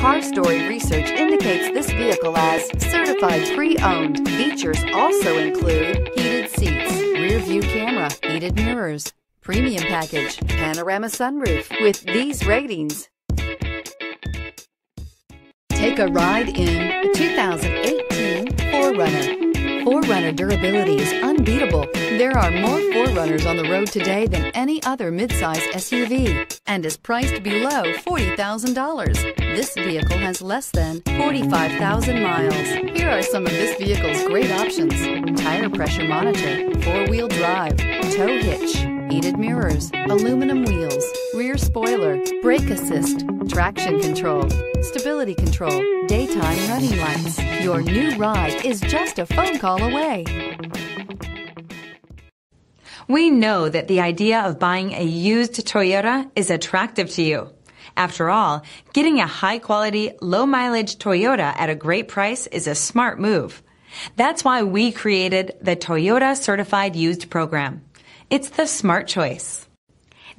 CarStory research indicates this vehicle as certified pre-owned. Features also include heated seats, rear view camera, heated mirrors, premium package, panorama sunroof. With these ratings, take a ride in the 2018 4Runner. 4Runner durability is unbeatable. There are more 4Runners on the road today than any other midsize SUV and is priced below $40,000. This vehicle has less than 45,000 miles. Here are some of this vehicle's great options. Tire pressure monitor, four-wheel drive, tow hitch, heated mirrors, aluminum wheels, rear spoiler, brake assist, traction control, stability control, daytime running lights. Your new ride is just a phone call away. We know that the idea of buying a used Toyota is attractive to you. After all, getting a high quality, low mileage Toyota at a great price is a smart move. That's why we created the Toyota Certified Used Program. It's the smart choice.